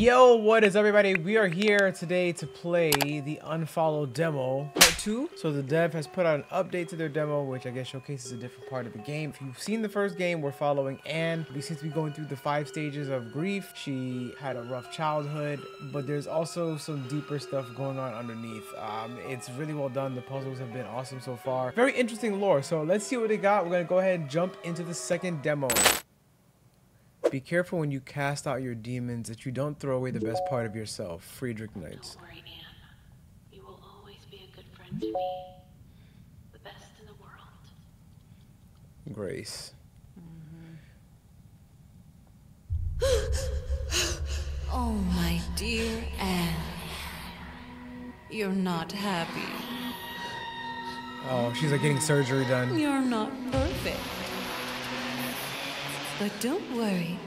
Yo, what is everybody? We are here today to play the Unfollow demo part two. So the dev has put out an update to their demo, which I guess showcases a different part of the game. If you've seen the first game, we're following Anne. We seem to be going through the five stages of grief. She had a rough childhood, but there's also some deeper stuff going on underneath. Um, it's really well done. The puzzles have been awesome so far. Very interesting lore. So let's see what they got. We're gonna go ahead and jump into the second demo. Be careful when you cast out your demons that you don't throw away the best part of yourself. Friedrich Knights. Don't worry, Anne. You will always be a good friend to me. The best in the world. Grace. Oh, my dear Anne. You're not happy. Oh, she's like getting surgery done. You're not perfect. But don't worry.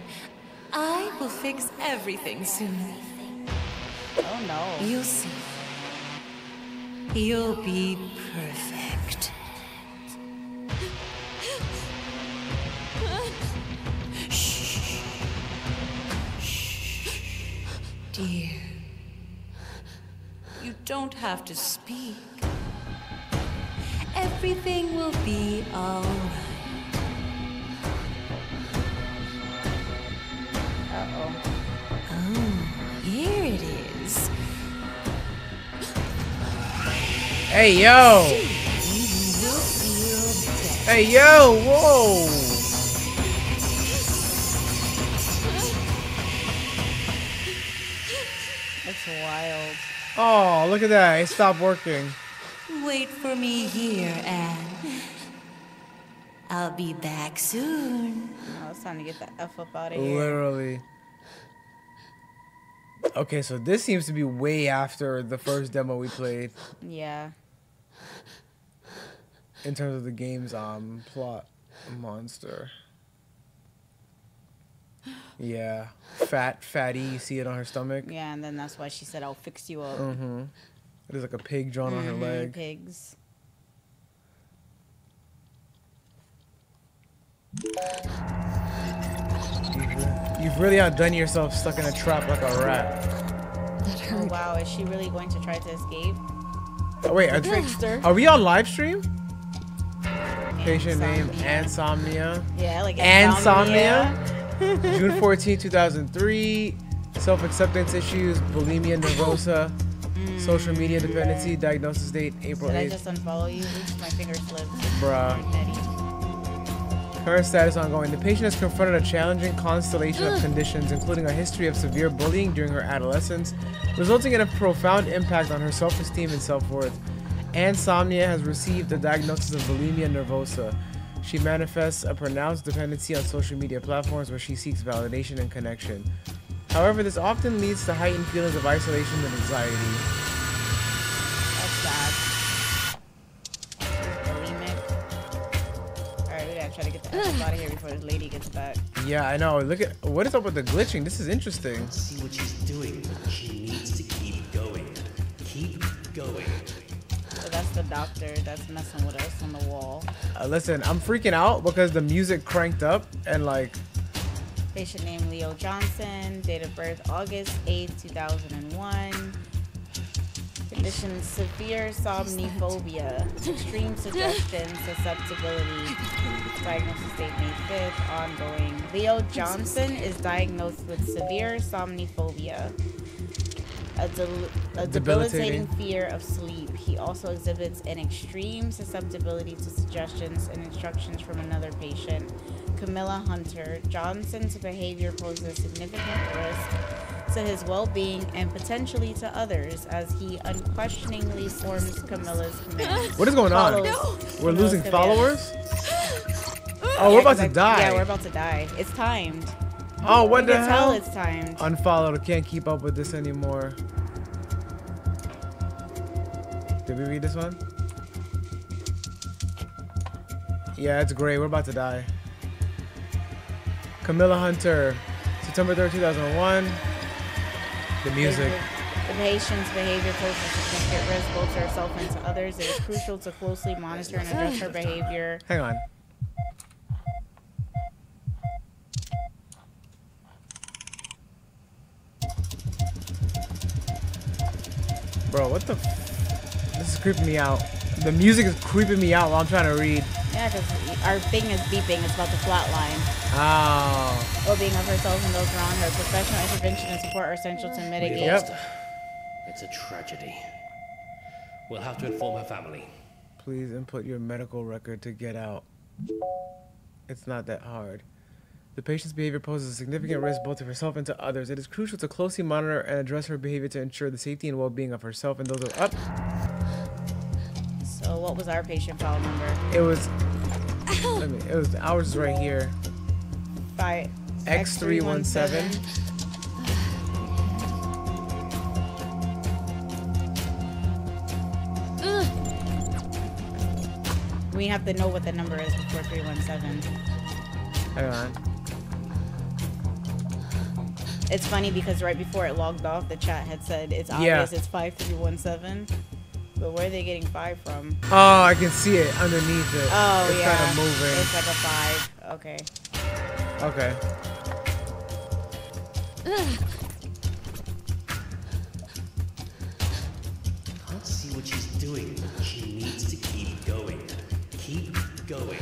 I will fix everything soon. Oh no. You'll see. You'll be perfect. Shh. Shh. Dear, you don't have to speak. Everything will be all Oh, here it is. Hey, yo! You will feel better. Hey, yo! Whoa! That's wild. Oh, look at that. It stopped working. Wait for me here, Anne. I'll be back soon. No, it's time to get the F up out of here. Literally. Okay, so this seems to be way after the first demo we played Yeah. in terms of the game's um plot. Monster. Yeah. Fat, fatty. You see it on her stomach. Yeah, and then that's why she said, I'll fix you up. Mm-hmm. There's like a pig drawn on her Mhm, leg. Pigs. You've really outdone yourself stuck in a trap like a rat. Oh wow, is she really going to try to escape? Oh, wait, are, Fixed her. are we on live stream? Patient name Ansomnia. Yeah, like Insomnia? June 14, 2003. Self acceptance issues, bulimia nervosa, mm. social media dependency, diagnosis date April Did I 8th. just unfollow you? Oops, my finger slipped. Bruh. Current status ongoing. The patient has confronted a challenging constellation of conditions, including a history of severe bullying during her adolescence, resulting in a profound impact on her self esteem and self worth. Ansomnia has received the diagnosis of bulimia nervosa. She manifests a pronounced dependency on social media platforms where she seeks validation and connection. However, this often leads to heightened feelings of isolation and anxiety. Yeah, I know. Look at what is up with the glitching. This is interesting. see what she's doing. She needs to keep going. Keep going. So that's the doctor that's messing with us on the wall. Uh, listen, I'm freaking out because the music cranked up and like Patient name Leo Johnson. Date of birth August 8th, 2001. Condition severe somniphobia. Extreme suggestion susceptibility. Diagnosis date May 5th. Ongoing. Leo Johnson is diagnosed with severe somniphobia. A, del- a debilitating Debilitating. fear of sleep. He also exhibits an extreme susceptibility to suggestions and instructions from another patient. Camilla Hunter. Johnson's behavior poses a significant risk to his well being and potentially to others as he unquestioningly forms Camilla's commands. what is going on? Follows We're Camilla's losing commands. followers? Oh, Yeah, we're about to I- die. Yeah, we're about to die. It's timed. oh, what you the can tell hell? it's timed. Unfollowed. Can't keep up with this anymore. Did we read this one? Yeah, it's great. We're about to die. Camilla Hunter, September 3rd, 2001 the music. The patient's behavior poses a significant risk both to herself and to others. It is crucial to closely monitor and address her behavior. Hang on. Bro, what the? f- this is creeping me out. The music is creeping me out while I'm trying to read. Yeah, because our thing is beeping. It's about to flatline. Oh. Well-being of herself and those around her. Professional intervention and support are essential to mitigate. Yep. It's a tragedy. We'll have to inform her family. Please input your medical record to get out. It's not that hard. The patient's behavior poses a significant risk both to herself and to others. It is crucial to closely monitor and address her behavior to ensure the safety and well-being of herself and those of up. So what was our patient file number? It was. Let me. It was ours right here. Five. X three one seven. We have to know what the number is before 317. Hang on. It's funny because right before it logged off, the chat had said it's Yeah. obvious it's 5317. But where are they getting five from? Oh, I can see it underneath it. Oh, it's yeah. kind of moving. It's like a five. Okay. Okay. Can't see what she's doing. She needs to keep going. Keep going.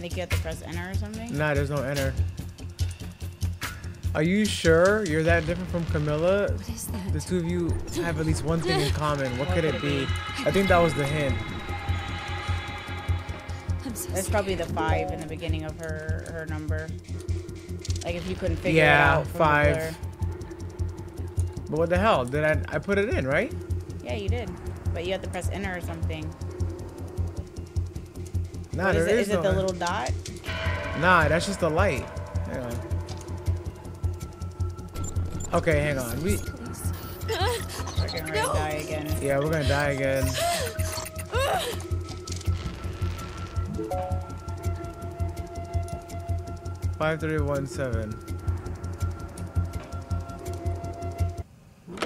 I think you have to press enter or something. Nah, there's no enter. Are you sure you're that different from Camilla? What is that? The two of you have at least one thing in common. What could it be? I think that was the hint. I'm so That's scared. probably the five in the beginning of her her number. Like if you couldn't figure Yeah, it out. Yeah, five. blur. But what the hell? Did I? I put it in right? Yeah, you did. But you have to press enter or something. Nah, What there is it? is Is no it the little dot? Nah, that's just the light. Hang on. Okay, hang on. We. We're gonna No. die again. yeah, we're gonna die again. Five three one seven.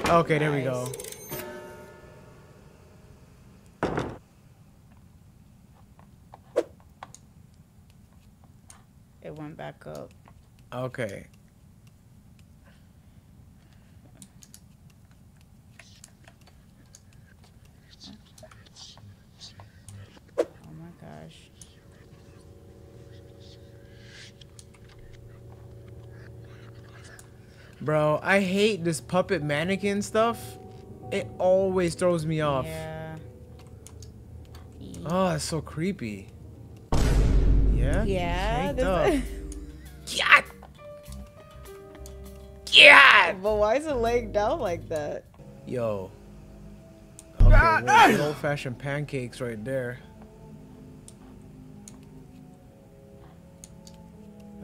Okay, there we go. It went back up. Okay. Oh my gosh. Bro, I hate this puppet mannequin stuff. It always throws me off. Yeah. Oh, it's so creepy. Yeah? Yeah. Shaked up. Yeah. Yeah. but why is it laying down like that? Yo. Ah. Okay, well, old fashioned pancakes right there.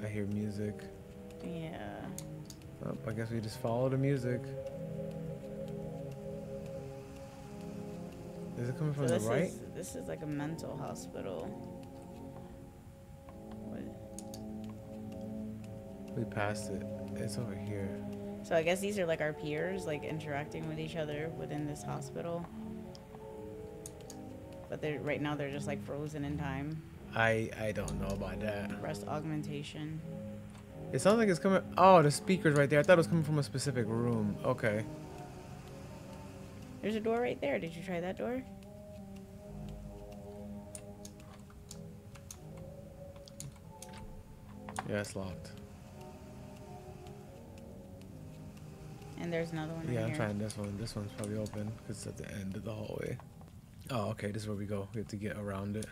I hear music. Yeah. Oh, I guess we just follow the music. Is it coming from So the this right? is this is like a mental hospital. We passed it. It's over here. So I guess these are like our peers, like interacting with each other within this hospital. But they're right now they're just like frozen in time. I I don't know about that. Rest augmentation. It sounds like it's coming. Oh, the speaker's right there. I thought it was coming from a specific room. Okay. There's a door right there. Did you try that door? Yeah, it's locked. And there's another one Yeah, right I'm here. trying this one. This one's probably open because it's at the end of the hallway. Oh, okay. This is where we go. We have to get around it.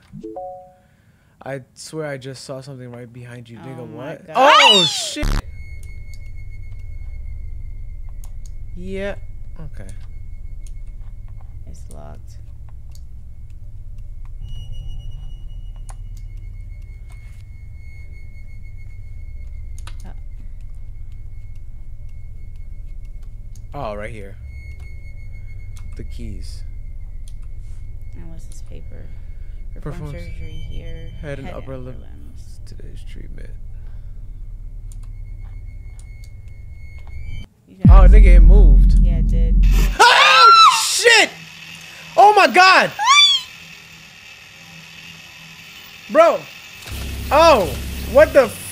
I swear I just saw something right behind you, nigga. Oh my what? God. Oh shit! Yeah. Okay. It's locked. Oh, right here. The keys. and what's this paper? Perform Performs surgery here. Head and upper lip. Today's treatment. You Oh, nigga, it moved. Yeah, it did. Oh shit! Oh my god! Bro! Oh! What the? F-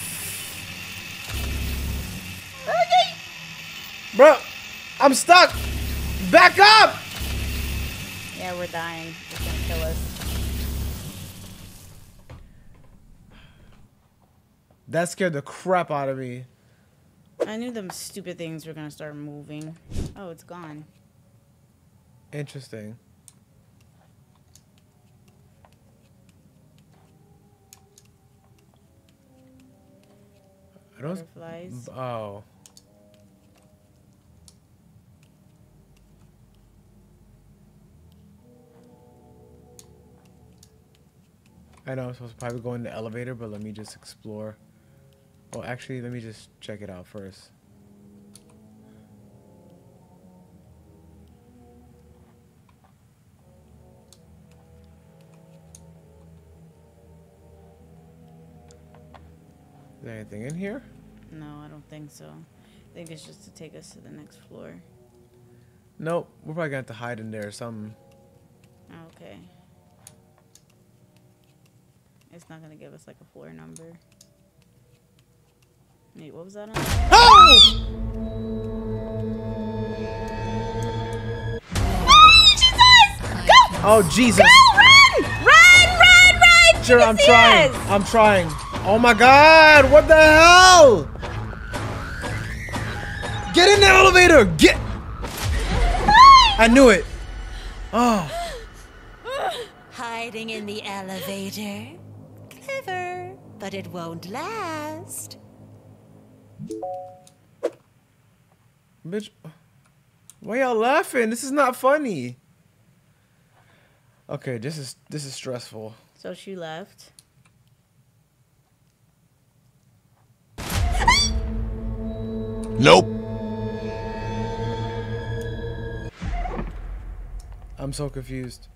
Bro, I'm stuck. Back up. Yeah, we're dying. It's gonna kill us. That scared the crap out of me. I knew them stupid things were gonna start moving. Oh, it's gone. Interesting. I don't. Butterflies. Oh. I know I'm supposed to probably go in the elevator, but let me just explore. Well, actually, let me just check it out first. Is there anything in here? No, I don't think so. I think it's just to take us to the next floor. Nope. We're probably gonna have to hide in there or something. Okay. It's not gonna give us like a floor number. Wait, what was that on? Oh! Oh Jesus! Go! Run! Run! Run! Run! Sure, I'm trying. I'm trying. Oh my God! What the hell? Get in the elevator! Get! I knew it. Oh, Hiding in the elevator. Clever, but it won't last. bitch! Why y'all laughing? This is not funny. Okay, this is this is stressful. So she left. Nope. I'm so confused.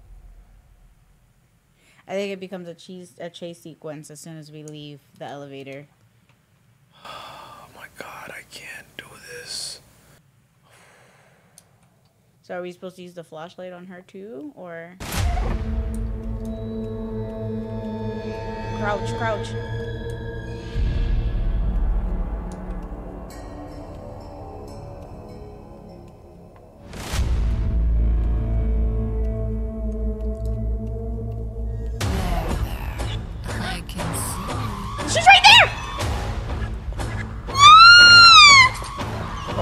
I think it becomes a cheese a chase sequence as soon as we leave the elevator. Oh my God! I can't do this. So are we supposed to use the flashlight on her too, or crouch, crouch?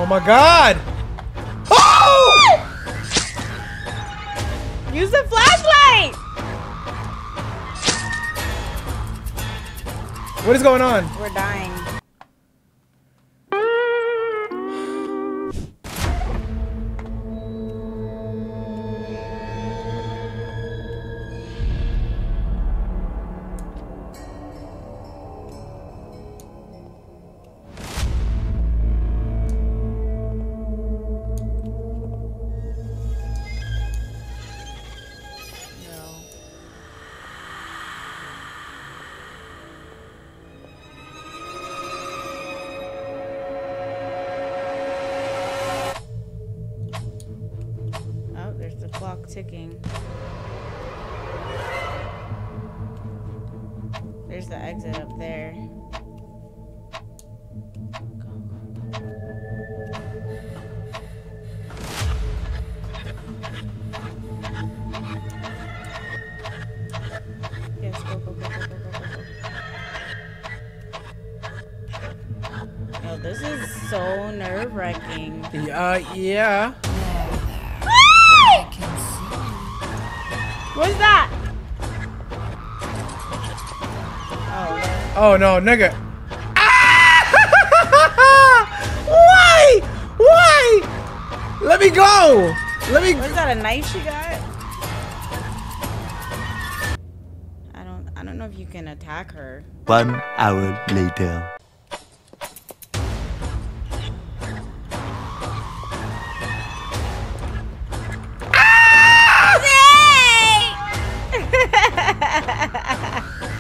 My God! Oh! Use the flashlight. What is going on? We're dying. ticking. There's the exit up there. This is so nerve wracking. Uh, yeah. Oh, no, nigga. Ah! Why? Why? Let me go. Let me. was that a knife she got? I don't. I don't know if you can attack her. One hour later.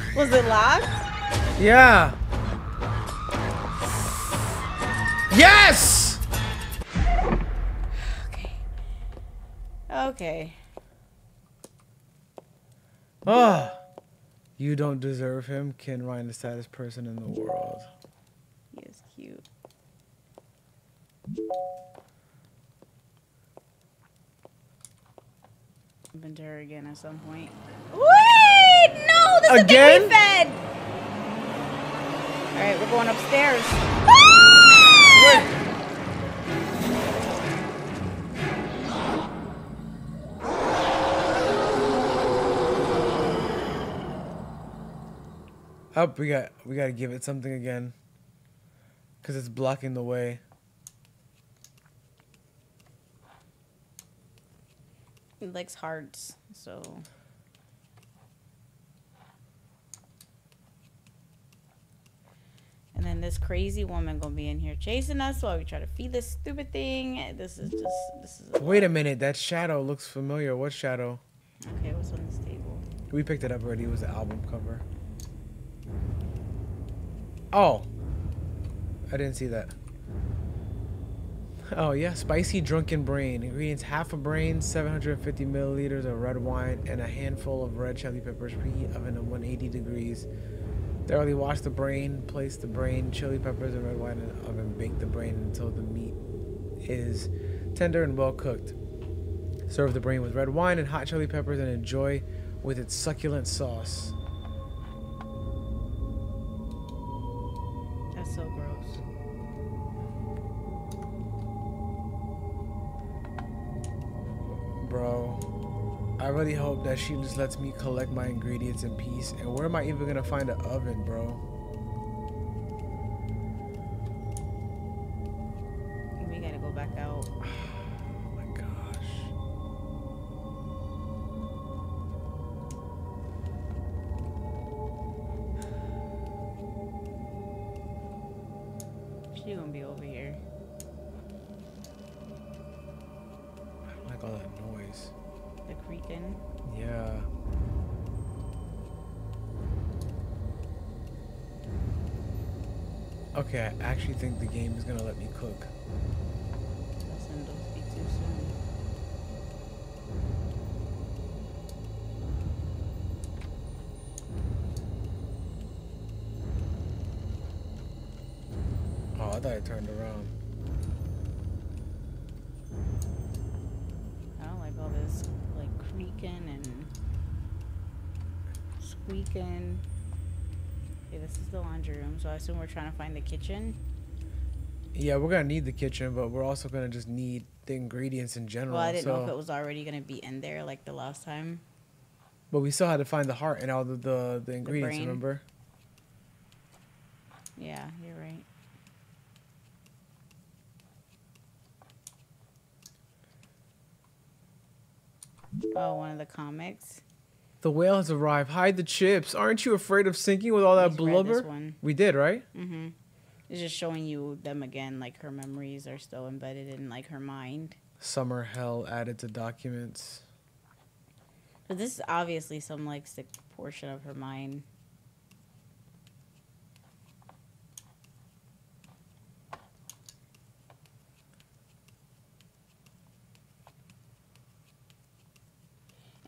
Was it locked? Yeah. Yes. Okay. Okay. Oh. You don't deserve him. Ken Ryan, the saddest person in the world. He is cute. Bump into her again at some point. Wait! No! This Again? is the fed! Alright, we're going upstairs. Up, oh, we got we gotta give it something again. Cause it's blocking the way. He likes hearts, so. And then this crazy woman gonna be in here chasing us while we try to feed this stupid thing. This is just this is. Wait a minute, that shadow looks familiar. What shadow? Okay, what's on this table? We picked it up already. It was the album cover. Oh. I didn't see that. Oh, yeah. Spicy drunken brain. Ingredients half a brain, 750 milliliters of red wine, and a handful of red chili peppers. Preheat oven at 180 degrees. Thoroughly wash the brain. Place the brain, chili peppers, and red wine in the oven. Bake the brain until the meat is tender and well cooked. Serve the brain with red wine and hot chili peppers and enjoy with its succulent sauce. Really hope that she just lets me collect my ingredients in peace. And where am I even gonna find an oven, bro? Okay, I actually think the game is gonna let me cook. Oh, I thought I turned around. I don't like all this like creaking and squeaking. This is the laundry room, so I assume we're trying to find the kitchen. Yeah, we're gonna need the kitchen, but we're also gonna just need the ingredients in general. Well, I didn't so. know if it was already gonna be in there like the last time. But we still had to find the heart and all the the, the ingredients. brain. remember? Yeah, you're right. Oh, one of the comics. The whale has arrived. Hide the chips. Aren't you afraid of sinking with all that He's read this blubber? We did, right? Mm-hmm. It's just showing you them again, like her memories are still embedded in like her mind. Summer hell added to documents. But this is obviously some like sick portion of her mind.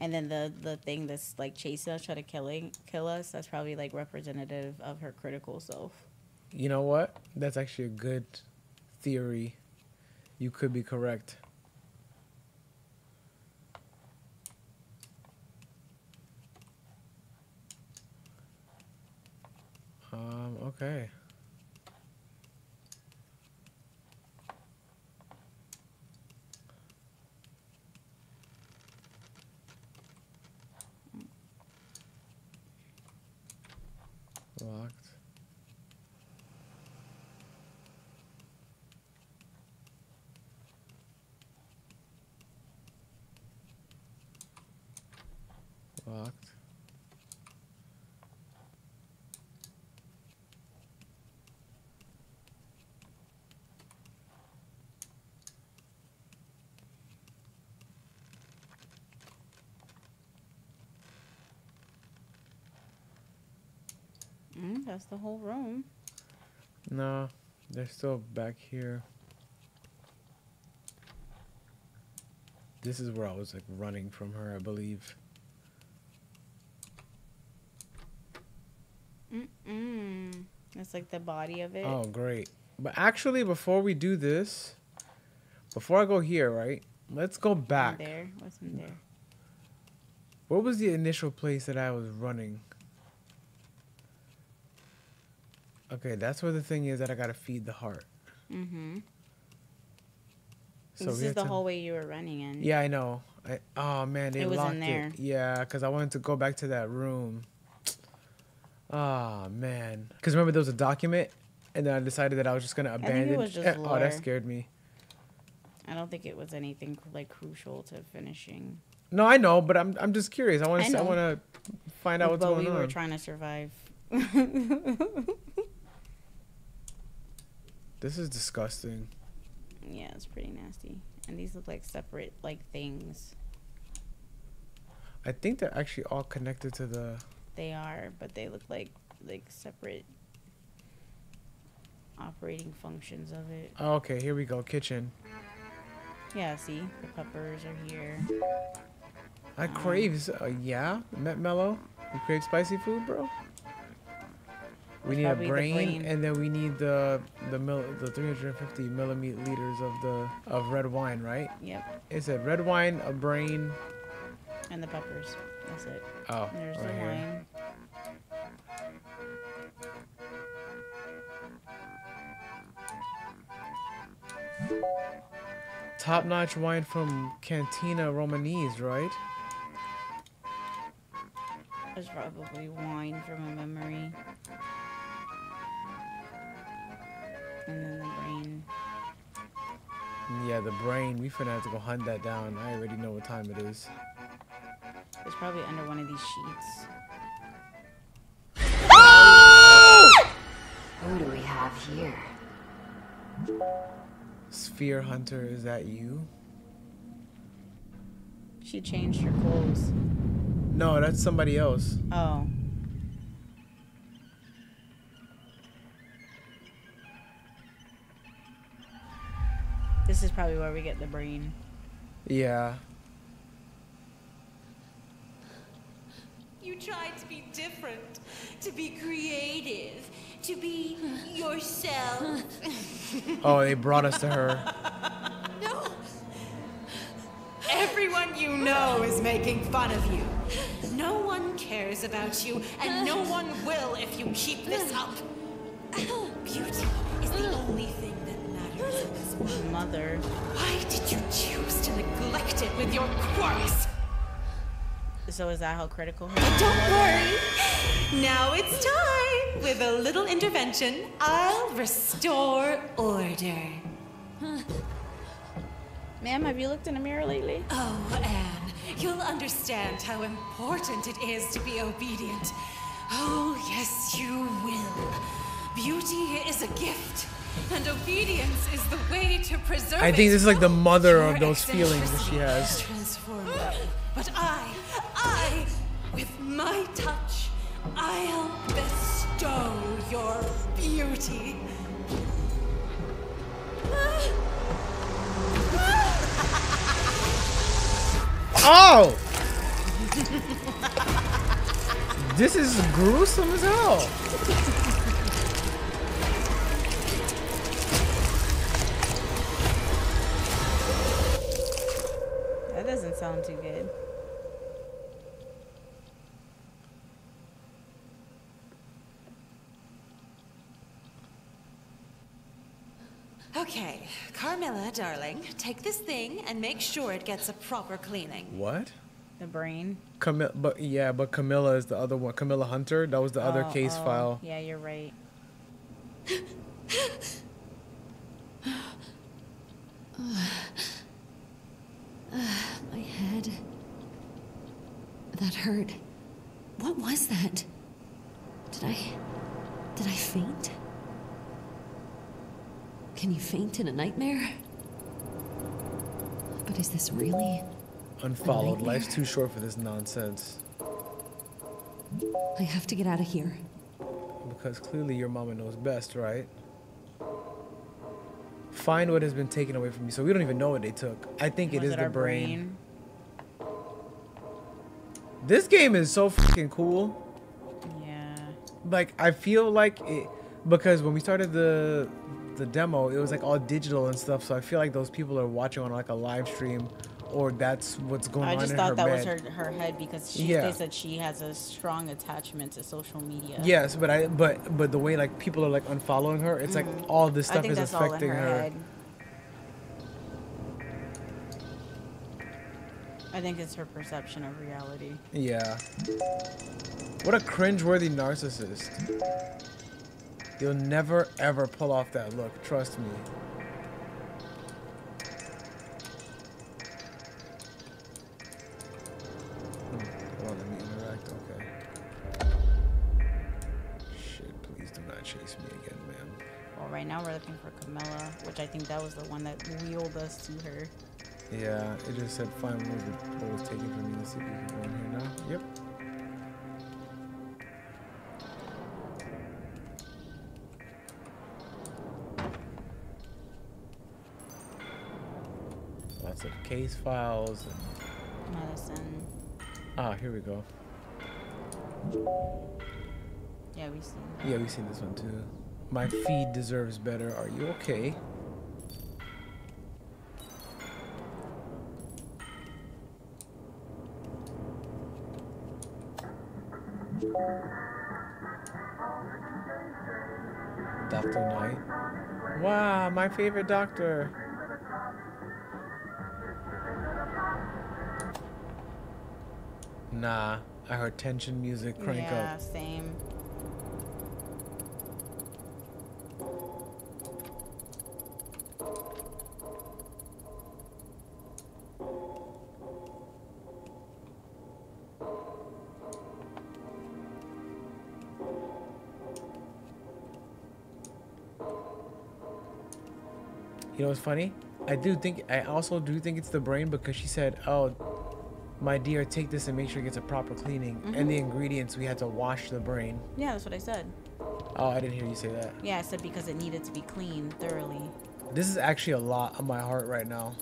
And then the the thing that's like chasing us, trying to killing kill us, that's probably like representative of her critical self. You know what? That's actually a good theory. You could be correct. Um, okay. Locked. Locked. Mm, that's the whole room. No, they're still back here. This is where I was like running from her, I believe. Mm. It's like the body of it. Oh, great. But actually, before we do this, before I go here, right? Let's go In back. there. What's in there? What was the initial place that I was running? Okay, that's where the thing is that I gotta feed the heart. Mm-hmm. So this is the to- hallway you were running in. Yeah, I know. I, oh man, they It was in locked there. it. Yeah, because I wanted to go back to that room. Ah man, because remember there was a document, and then I decided that I was just gonna think it was just eh, oh, that scared me. I don't think it was anything like crucial to finishing. No, I know, but I'm I'm just curious. I want to I, know. want to find out what's but going we on. were trying to survive. this is disgusting. Yeah, it's pretty nasty. And these look like separate like things. I think they're actually all connected to the. They are, but they look like like separate operating functions of it. Oh, okay, here we go. Kitchen. Yeah, see, the peppers are here. I crave. Uh, yeah, Met Mellow. You crave spicy food, bro. We need a brain, brain. and then we need the the mil, the 350 millimeter liters of the of red wine, right? Yep, It said red wine, a brain. and the peppers. That's it. Oh, There's right the here. wine. Top notch wine from Cantina Romanese, right? There's probably wine from a memory. And then the brain. Yeah, the brain. We finna have to go hunt that down. I already know what time it is. It's probably under one of these sheets. Who do we have here? Sphere Hunter, is that you? She changed her clothes. No, that's somebody else. Oh. This is probably where we get the brain. Yeah. You tried to be different, to be creative, to be yourself. Oh, they brought us to her. No, Everyone you know is making fun of you. No one cares about you, and no one will if you keep this up. Beauty is the only thing that matters in this world. Mother. Why did you choose to neglect it with your quirks? So is that how critical But don't worry. Now it's time. With a little intervention, I'll restore order. Ma'am, have you looked in the mirror lately? Oh, Anne, you'll understand how important it is to be obedient. Oh, yes, you will. Beauty is a gift, and obedience is the way to preserve it. I think this is like the mother Your of those feelings that she has. But I, I, with my touch, I'll bestow your beauty. Ah! Oh! this is gruesome as hell. That doesn't sound too good. Okay, Camilla, darling, take this thing and make sure it gets a proper cleaning. What? The brain. Camilla, but yeah, but Camilla is the other one. Camilla Hunter. That was the other Oh, case oh, file. Yeah, you're right. My head. That hurt. What was that? Did I. Did I faint? Can you faint in a nightmare? But is this really. Unfollowed. nightmare. Life's too short for this nonsense. I have to get out of here. Because clearly your mama knows best, right? Find what has been taken away from you. So we don't even know what they took. I think it the our brain. This game is so fucking cool. Yeah. like I feel like it because when we started the the demo, it was like all digital and stuff. So I feel like those people are watching on like a live stream, or that's what's going I on I just thought that bed. was her her head because she Yeah. they said she has a strong attachment to social media. Yes, but I but but the way like people are like unfollowing her, it's like all this Mm-hmm. I stuff think is that's all in affecting her, her. head. I think it's her perception of reality. Yeah. What a cringeworthy narcissist. You'll never ever pull off that look. Trust me. Hmm, on, let me interact. Okay. Shit, please do not chase me again, man. Well, right now we're looking for Camilla, which I think that was the one that wheeled us to her. Yeah, it just said find was, the, was taken from me. Let's see if we can go in here now. Yep. Lots of case files. And, Medicine. ah, here we go. Yeah, we seen. Yeah, we've seen this one too. My feed deserves better. Are you okay? Dr. Knight. Wow, my favorite doctor. Nah, I heard tension music crank yeah, up. same. You know what's funny? I do think I also do think it's the brain because she said, "Oh, my dear, take this and make sure it gets a proper cleaning." And mm-hmm. the ingredients we had to wash the brain. Yeah, that's what I said. Oh, I didn't hear you say that. Yeah, I said because it needed to be cleaned thoroughly. This is actually a lot on my heart right now.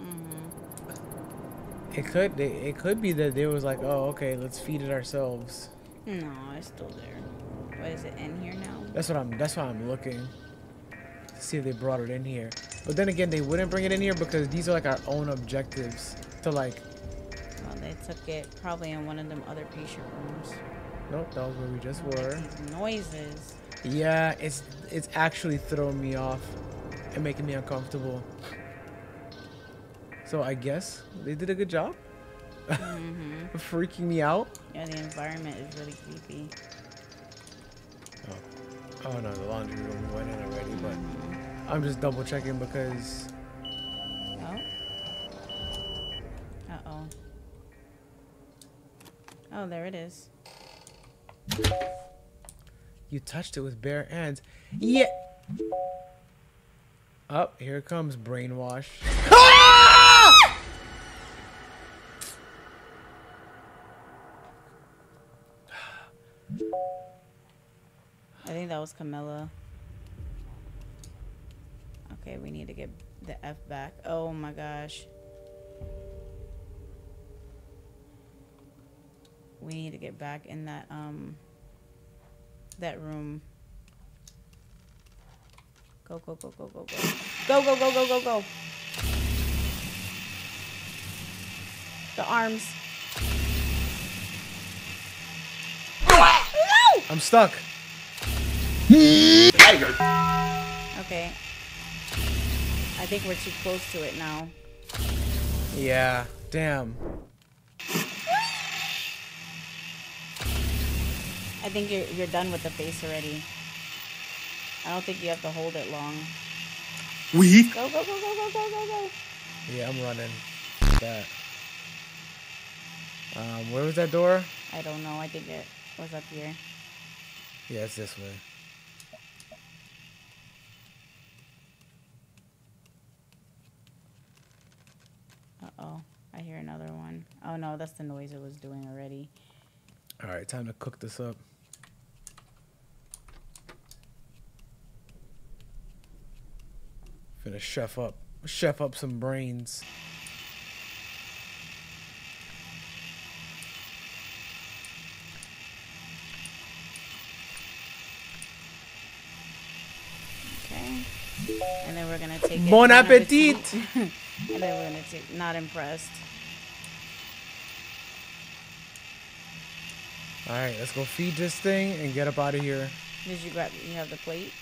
Mm-hmm. It could it could be that they was like, "Oh, okay, let's feed it ourselves." No, it's still there. What is it in here now? That's what I'm that's why I'm looking to see if they brought it in here. But then again, they wouldn't bring it in here because these are like our own objectives to like They took it probably in one of them other patient rooms. Nope, that was where we just were. Noises. Yeah, it's it's actually throwing me off and making me uncomfortable. So I guess they did a good job. Mm-hmm. Freaking me out. Yeah, the environment is really creepy. Oh, oh no, the laundry room went in already, but I'm just double checking because Oh, there it is. you touched it with bare hands. Yeah. Up here comes brainwash. I think that was Camilla. Okay, we need to get the F back. Oh my gosh. We need to get back in that um that room. Go go go go go go. Go go go go go go. The arms. I'm stuck. Okay. I think we're too close to it now. Yeah, damn. I think you're you're done with the face already. I don't think you have to hold it long. We Go go go go go go go go. Yeah, I'm running. That. Um, where was that door? I don't know. I think it was up here. Yeah, it's this way. Uh oh. I hear another one. Oh no, that's the noise it was doing already. All right, time to cook this up. Gonna chef up, chef up some brains. Okay. And then we're gonna take Bon appetit. and then we're gonna take. Not impressed. All right, let's go feed this thing and get up out of here. Did you grab? You have the plate.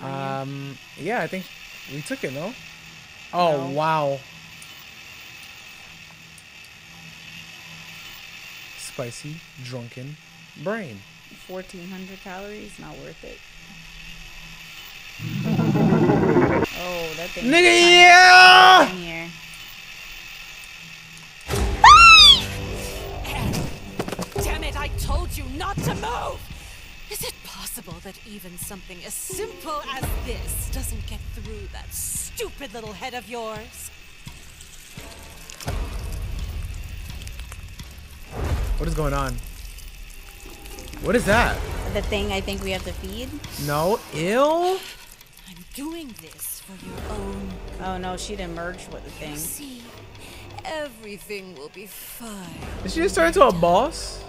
Um, yeah, I think we took it, no? Oh, No. wow. Spicy, drunken brain. Fourteen hundred calories. Not worth it. oh, that thing. Nigga, yeah! In here. Damn it, I told you not to move! Is it possible that even something as simple as this doesn't get through that stupid little head of yours? What is going on? What is that? The thing I think we have to feed. No, ill? I'm doing this for your own. Oh no, she didn't merge with the thing. See, everything will be fine. Did she just turn into a boss?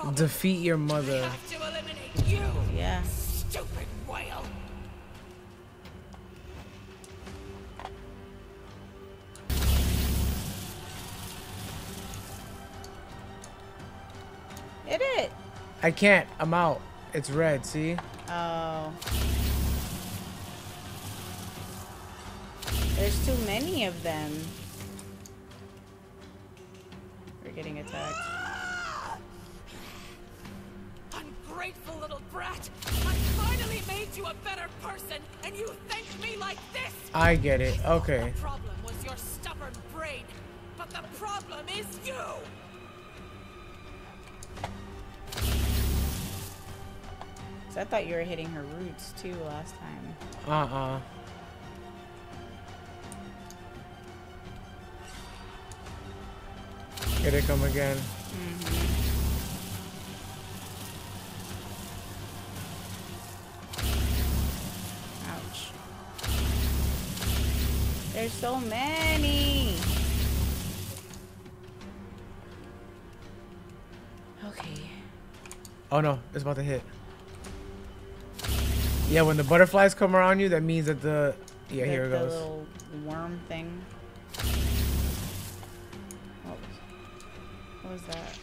Problem. Defeat your I mother. have to eliminate you, Yeah. stupid whale. Hit it. I can't. I'm out. It's red, see? Oh. There's too many of them. We're getting attacked. Brat! I finally made you a better person, and you thank me like this! I get it. Okay. The problem was your stubborn brain, but the problem is you! So I thought you were hitting her roots too last time. Uh-uh. Here they come again. Ouch. There's so many. Okay. Oh no, it's about to hit. Yeah, when the butterflies come around you, that means that the... Yeah, the, here it the goes. little worm thing. What was, what was that?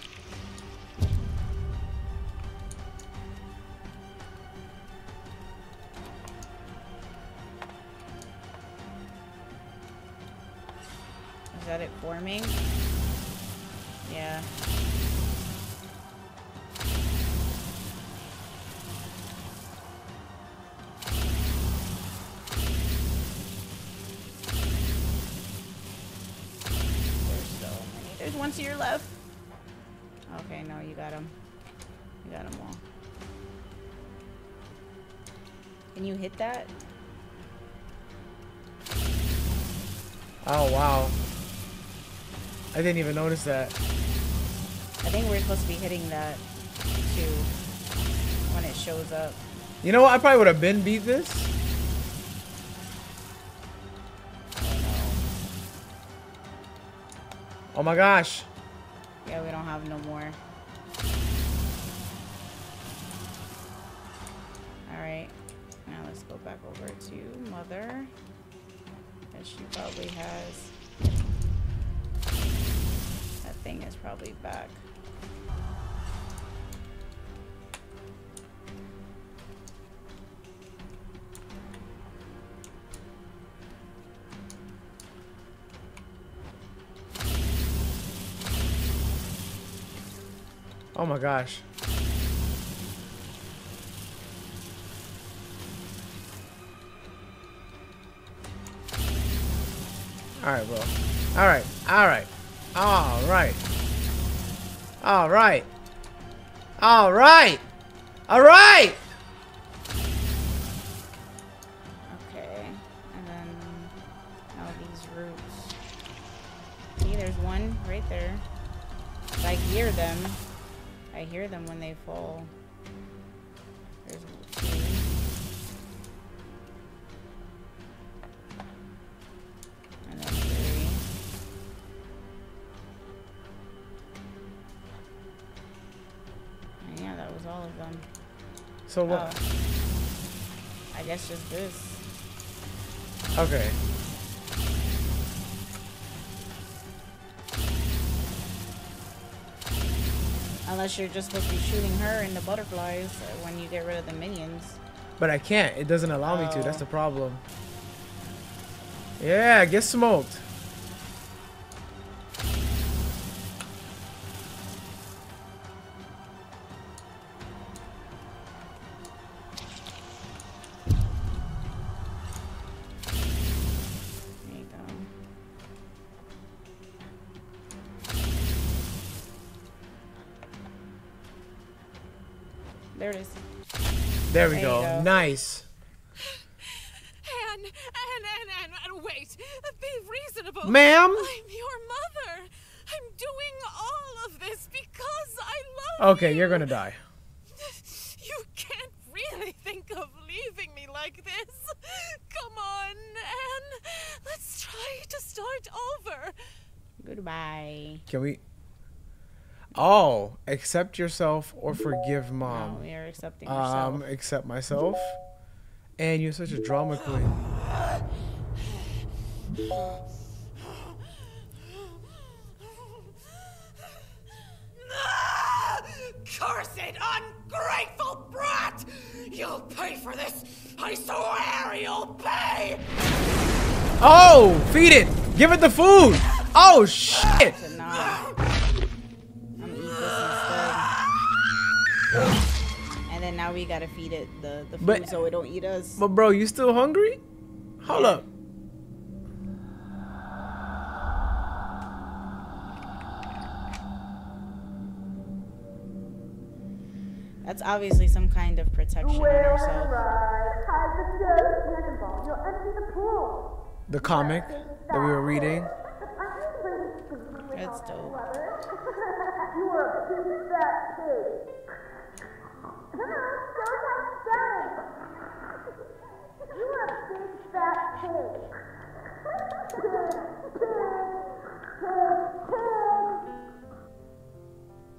Forming? Yeah. There's so many. There's one to your left. Okay, no, you got him. You got them all. Can you hit that? Oh, wow. I didn't even notice that. I think we're supposed to be hitting that too when it shows up. You know what? I probably would have been beat this. Oh my gosh. Yeah, we don't have no more. Alright. Now let's go back over to Mother. And she probably has... Thing is probably back. Oh my gosh. Alright, bro. Alright. Alright. Alright. Alright. Alright. Alright! Okay. And then... Now these roots. See, there's one right there. I hear them. I hear them when they fall. So what? Oh. I guess just this. Okay. Unless you're just supposed to be shooting her and the butterflies when you get rid of the minions. But I can't. It doesn't allow me to. That's Oh. the problem. Yeah, get smoked. There we There go. go. Nice. Anne, Anne, Anne, Anne, Anne, wait. Be reasonable. Ma'am? I'm your mother. I'm doing all of this because I love Okay, you. you're gonna die. You can't really think of leaving me like this. Come on, Anne. Let's try to start over. Goodbye. Can we? Oh, accept yourself or forgive No, mom. we are accepting ourselves. Um, accept myself. And you're such a drama queen. Cursed, ungrateful brat! You'll pay for this. I swear you'll pay. Oh, feed it. Give it the food. Oh shit. And then now we gotta feed it the, the food But- so it don't eat us. But bro, you still hungry? Hold up. That's obviously some kind of protection on herself. The comic that we were reading. That's dope.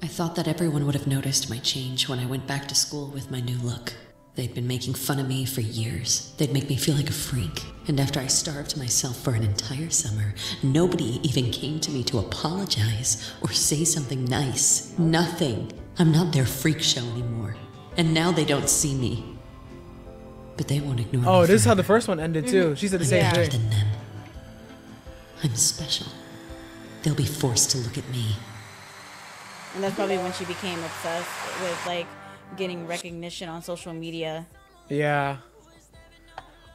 I thought that everyone would have noticed my change when I went back to school with my new look. They'd been making fun of me for years. They'd make me feel like a freak. And after I starved myself for an entire summer, nobody even came to me to apologize or say something nice. Nothing. I'm not their freak show anymore. And now they don't see me. But they won't ignore oh, me. Oh, this is how the first one ended too. Mm-hmm. She said the I'm same better thing. than them. I'm special. They'll be forced to look at me. And that's probably when she became obsessed with like getting recognition on social media. Yeah.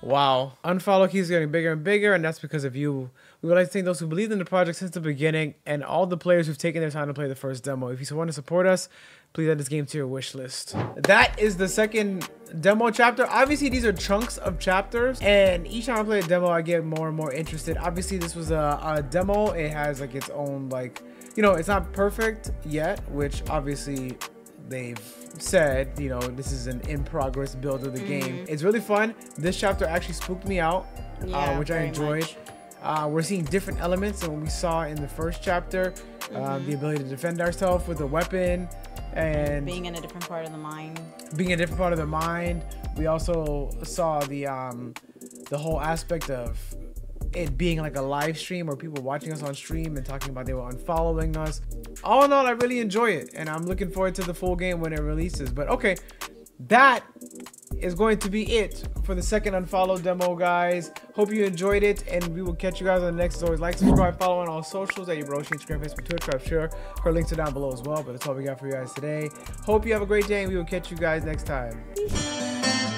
Wow. Unfollow keeps getting bigger and bigger, and that's because of you. We would like to thank those who believed in the project since the beginning and all the players who've taken their time to play the first demo. If you want to support us, please add this game to your wish list. That is the second demo chapter. Obviously, these are chunks of chapters, and each time I play a demo, I get more and more interested. Obviously, this was a, a demo. It has like its own like, you know, it's not perfect yet, which obviously they've said, you know, this is an in progress build of the game. It's really fun. This chapter actually spooked me out, uh, which I enjoyed. Uh, we're seeing different elements than what we saw in the first chapter. Uh, the ability to defend ourselves with a weapon and Being in a different part of the mind. being a different part of the mind. We also saw the um, the whole aspect of it being like a live stream or people watching us on stream and talking about they were unfollowing us. All in all, I really enjoy it, and I'm looking forward to the full game when it releases. But okay, that is going to be it for the second unfollow demo, guys. Hope you enjoyed it, and we will catch you guys on the next. As always, like, subscribe, follow on all socials at your bro, Instagram, Facebook, Twitter. I'm sure her links are down below as well. But that's all we got for you guys today. Hope you have a great day, and we will catch you guys next time.